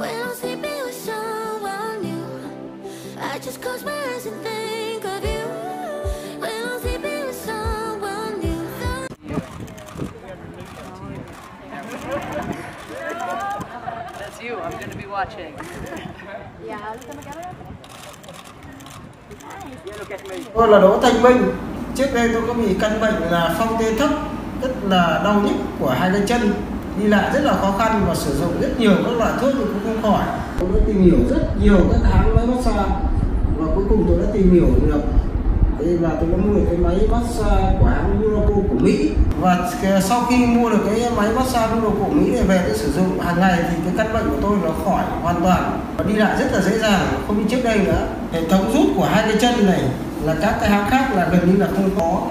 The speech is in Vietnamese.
When I'm sleeping with someone new, I just close my eyes and think of you. When I'm sleeping with someone new. That's you. I'm going to be watching. Tôi là Đỗ Thanh Minh. Trước đây tôi có bị căn bệnh là phong tê thấp, rất là đau nhức của hai cái chân. Đi lại rất là khó khăn và sử dụng rất nhiều các loại thuốc thì cũng không khỏi. Tôi đã tìm hiểu rất nhiều các hãng máy massage và cuối cùng tôi đã tìm hiểu được. Đây là tôi đã mua được cái máy massage của hãng Europo của Mỹ. Và sau khi mua được cái máy massage Europo của Mỹ này về tôi sử dụng hàng ngày thì cái căn bệnh của tôi nó khỏi hoàn toàn. Và đi lại rất là dễ dàng không như trước đây nữa. Hệ thống rút của hai cái chân này là các cái hãng khác là gần như là không có